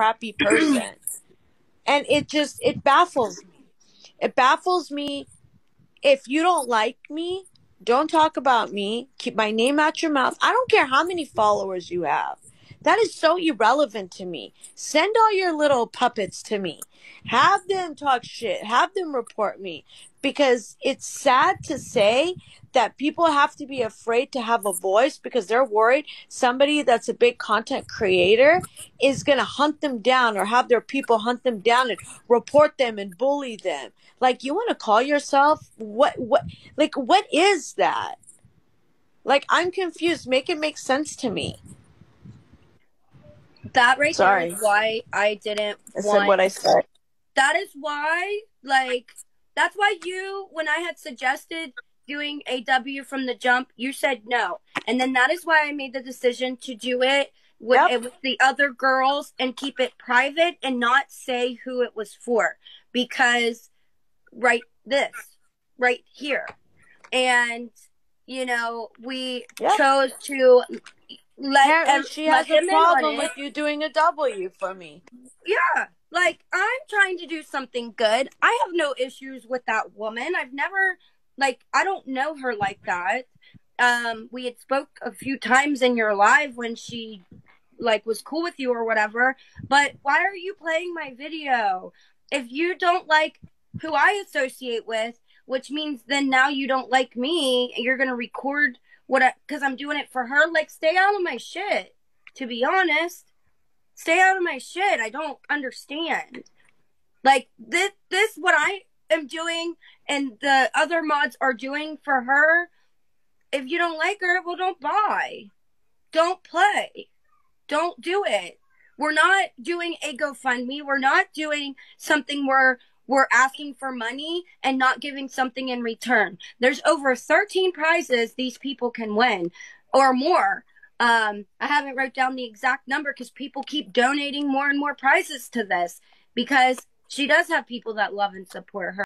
crappy person. and it just it baffles me. It baffles me if you don't like me, don't talk about me. Keep my name out your mouth. I don't care how many followers you have. That is so irrelevant to me. Send all your little puppets to me. Have them talk shit. Have them report me. Because it's sad to say that people have to be afraid to have a voice because they're worried somebody that's a big content creator is going to hunt them down or have their people hunt them down and report them and bully them. Like you want to call yourself what what like what is that? Like I'm confused. Make it make sense to me. That right Sorry. there is why I didn't I want said what I said. that is why like that's why you when i had suggested doing a w from the jump you said no and then that is why i made the decision to do it with, Yep. with the other girls and keep it private and not say who it was for because right this right here and you know we Yep. chose to ev- she has a him in on problem with you doing a W for me. Yeah. Like I'm trying to do something good. I have no issues with that woman. I've never like I don't know her like that. Um we had spoke a few times in your live when she like was cool with you or whatever, but why are you playing my video? If you don't like who I associate with, which means then now you don't like me, you're going to record what I cuz I'm doing it for her, like stay out of my shit. To be honest, stay out of my shit. I don't understand. Like this this what I am doing and the other mods are doing for her. If you don't like her, well don't buy. Don't play. Don't do it. We're not doing a GoFundMe. We're not doing something where we're asking for money and not giving something in return. There's over 13 prizes these people can win or more. Um, I haven't wrote down the exact number because people keep donating more and more prizes to this because she does have people that love and support her.